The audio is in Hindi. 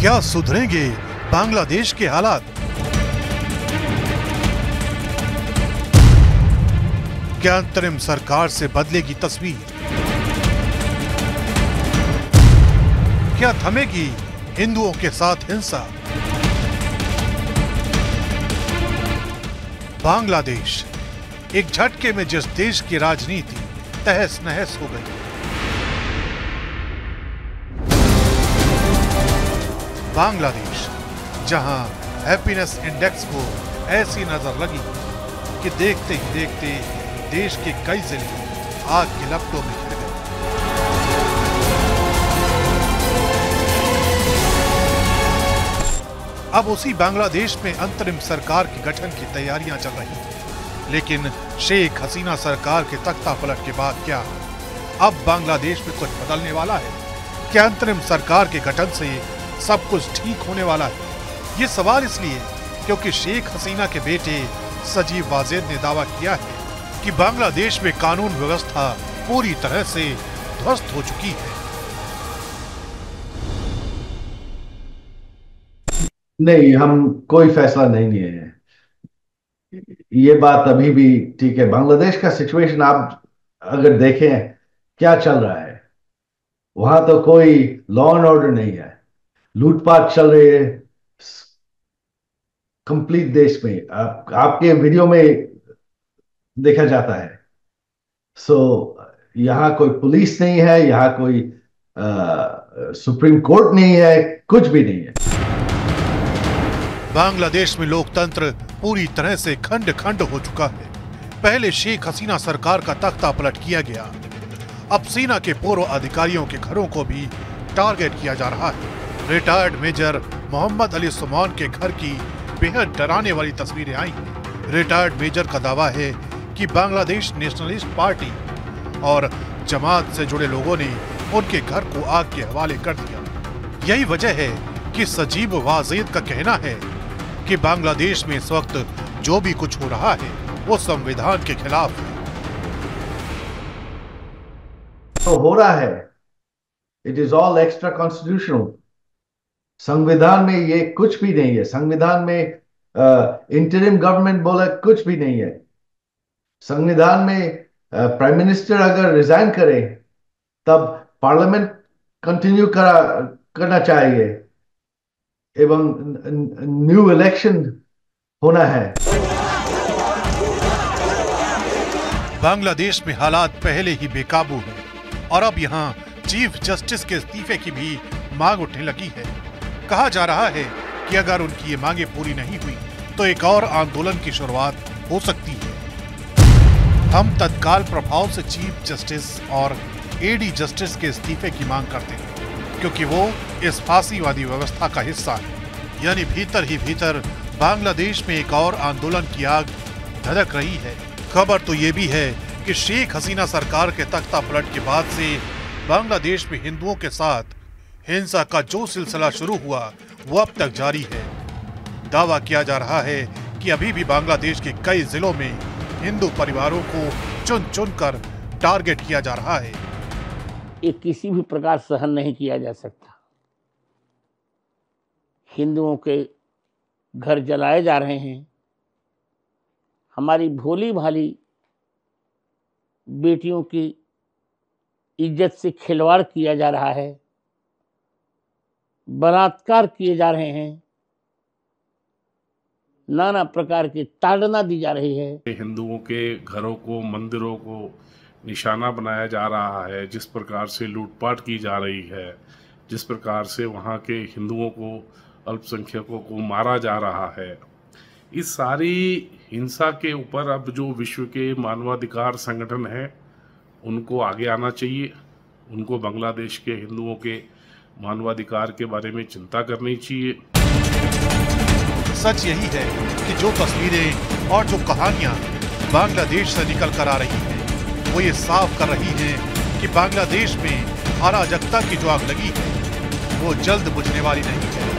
क्या सुधरेंगे बांग्लादेश के हालात? क्या अंतरिम सरकार से बदलेगी तस्वीर? क्या थमेगी हिंदुओं के साथ हिंसा? बांग्लादेश एक झटके में जिस देश की राजनीति तहस नहस हो गई। बांग्लादेश, जहाँ हैप्पीनेस इंडेक्स को ऐसी नज़र लगी कि देखते ही देखते देश के कई ज़िले आग की लपटों में गए। अब उसी बांग्लादेश में अंतरिम सरकार के गठन की तैयारियाँ चल रही लेकिन शेख हसीना सरकार के तख्ता पलट के बाद क्या? अब बांग्लादेश में कुछ बदलने वाला है? क्या अंतरिम सरकार के गठन से सब कुछ ठीक होने वाला है। ये सवाल इसलिए, क्योंकि शेख हसीना के बेटे सजीव वाजेद ने दावा किया है कि बांग्लादेश में कानून व्यवस्था पूरी तरह से ध्वस्त हो चुकी है। नहीं, हम कोई फैसला नहीं लिए हैं। ये बात अभी भी ठीक है। बांग्लादेश का सिचुएशन आप अगर देखें, क्या चल रहा है? वहाँ तो कोई लॉ एंड ऑर्डर नहीं है। लूटपाट चल रही है। कंप्लीट देश में आप, आपके वीडियो में देखा जाता है। सो so, यहाँ कोई पुलिस नहीं है यहाँ कोई आ, सुप्रीम कोर्ट नहीं है कुछ भी नहीं है। बांग्लादेश में लोकतंत्र पूरी तरह से खंड खंड हो चुका है। पहले शेख हसीना सरकार का तख्ता पलट किया गया। अब सेना के पूर्व अधिकारियों के घरों को भी टारगेट किया जा रहा है। रिटायर्ड मेजर मोहम्मद अली सुमान के घर की बेहद डराने वाली तस्वीरें आई। रिटायर्ड मेजर का दावा है कि बांग्लादेश नेशनलिस्ट पार्टी और जमात से जुड़े लोगों ने उनके घर को आग के हवाले कर दिया। यही वजह है कि सजीब वाजेद का कहना है कि बांग्लादेश में इस वक्त जो भी कुछ हो रहा है, वो संविधान के खिलाफ है। तो हो रहा है। It is all extra constitutional संविधान में ये कुछ भी नहीं है। संविधान में इंटरिम गवर्नमेंट बोला कुछ भी नहीं है। संविधान में प्राइम मिनिस्टर अगर रिजाइन करे, तब पार्लियामेंट कंटिन्यू करा, करना चाहिए। एवं न्यू इलेक्शन होना है। बांग्लादेश में हालात पहले ही बेकाबू है और अब यहाँ चीफ जस्टिस के इस्तीफे की भी मांग उठने लगी है। कहा जा रहा है कि अगर उनकी ये मांगे पूरी नहीं हुई तो एक और आंदोलन की शुरुआत हो सकती है। हम तत्काल प्रभाव से चीफ जस्टिस और एडी जस्टिस के इस्तीफे की मांग करते हैं, क्योंकि वो इस फांसीवादी व्यवस्था का हिस्सा है। यानी भीतर ही भीतर बांग्लादेश में एक और आंदोलन की आग धधक रही है। खबर तो ये भी है कि शेख हसीना सरकार के तख्ता पलट के बाद से बांग्लादेश में हिंदुओं के साथ हिंसा का जो सिलसिला शुरू हुआ, वो अब तक जारी है। दावा किया जा रहा है कि अभी भी बांग्लादेश के कई जिलों में हिंदू परिवारों को चुन चुन कर टारगेट किया जा रहा है। ये किसी भी प्रकार सहन नहीं किया जा सकता। हिंदुओं के घर जलाए जा रहे हैं। हमारी भोली भाली बेटियों की इज़्ज़त से खिलवाड़ किया जा रहा है। बलात्कार किए जा रहे हैं, नाना प्रकार की ताड़ना दी जा रही है। हिंदुओं के घरों को, मंदिरों को निशाना बनाया जा रहा है, जिस प्रकार से लूटपाट की जा रही है, जिस प्रकार से वहाँ के हिंदुओं को, अल्पसंख्यकों को मारा जा रहा है। इस सारी हिंसा के ऊपर अब जो विश्व के मानवाधिकार संगठन हैं, उनको आगे आना चाहिए, उनको बांग्लादेश के हिंदुओं के मानवाधिकार के बारे में चिंता करनी चाहिए। सच यही है कि जो तस्वीरें और जो कहानियाँ बांग्लादेश से निकल कर आ रही हैं, वो ये साफ़ कर रही हैं कि बांग्लादेश में अराजकता की जो आग लगी है, वो जल्द बुझने वाली नहीं है।